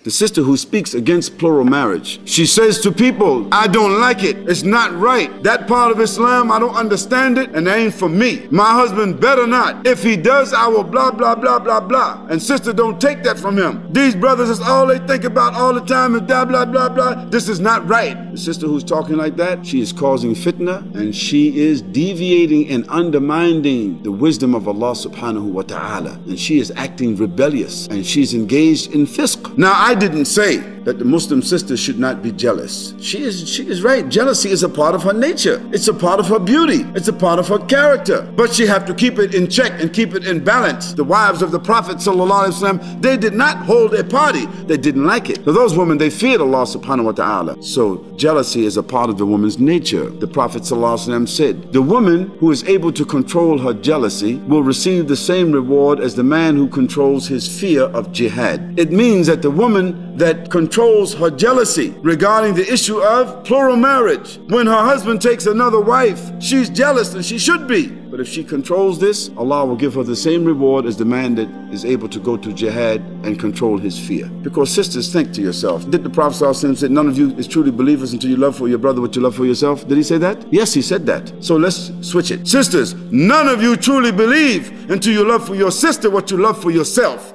The sister who speaks against plural marriage. She says to people, I don't like it. It's not right. That part of Islam, I don't understand it, and it ain't for me. My husband better not. If he does, I will blah, blah, blah, blah, blah. And sister, don't take that from him. These brothers, is all they think about all the time is blah, blah, blah, blah. This is not right. The sister who's talking like that, she is causing fitna, and she is deviating and undermining the wisdom of Allah subhanahu wa ta'ala. And she is acting rebellious, and she's engaged in fisq. Now, I didn't say that the Muslim sister should not be jealous. She is, she is right. Jealousy is a part of her nature. It's a part of her beauty. It's a part of her character. But she have to keep it in check and keep it in balance. The wives of the Prophet ﷺ, they did not hold a party. They didn't like it. So those women, they feared Allah subhanahu wa ta'ala. So jealousy is a part of the woman's nature. The Prophet ﷺ said, the woman who is able to control her jealousy will receive the same reward as the man who controls his fear of jihad. It means that the woman that controls controls her jealousy regarding the issue of plural marriage. When her husband takes another wife, she's jealous and she should be. But if she controls this, Allah will give her the same reward as the man that is able to go to jihad and control his fear. Because sisters, think to yourself. Did the Prophet say none of you is truly believers until you love for your brother what you love for yourself? Did he say that? Yes, he said that. So let's switch it. Sisters, none of you truly believe until you love for your sister what you love for yourself.